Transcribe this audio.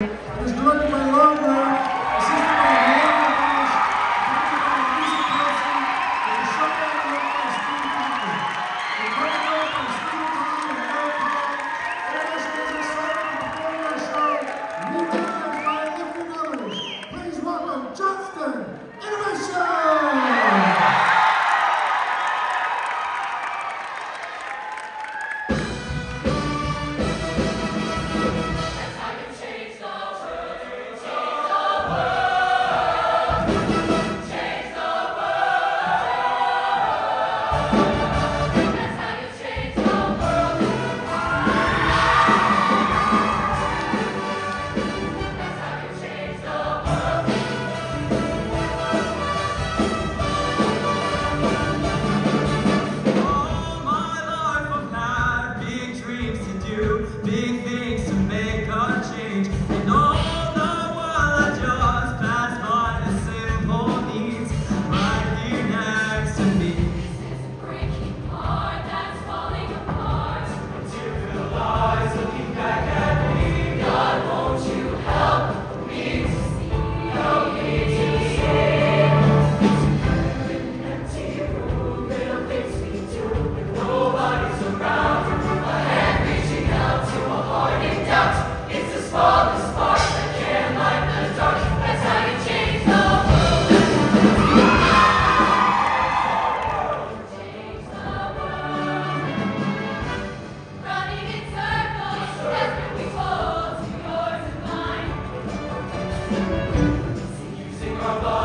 It was directed by Laura Using our